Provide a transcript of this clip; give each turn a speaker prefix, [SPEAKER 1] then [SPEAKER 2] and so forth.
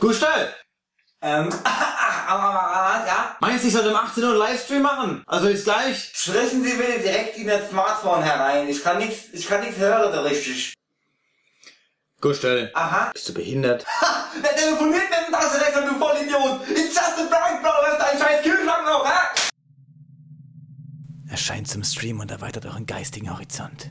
[SPEAKER 1] Gustell!
[SPEAKER 2] Ähm, ja?
[SPEAKER 1] Meinst du, ich sollte um 18 Uhr einen Livestream machen? Also jetzt gleich?
[SPEAKER 2] Sprechen Sie bitte direkt in das Smartphone herein. Ich kann nichts, ich kann nichts hören da richtig.
[SPEAKER 1] Gustell.
[SPEAKER 2] Aha.
[SPEAKER 1] bist du behindert?
[SPEAKER 2] Ha! Wer telefoniert mit dem Taschenrechner, du Vollidiot? It's just a prank, Bro. Das deinen dein scheiß Kühlschrank noch, hä?
[SPEAKER 1] Erscheint zum Stream und erweitert euren geistigen Horizont.